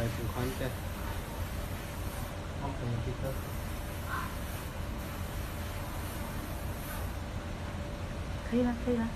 tại phụ khoản tê không cần gì hết thấy là thấy là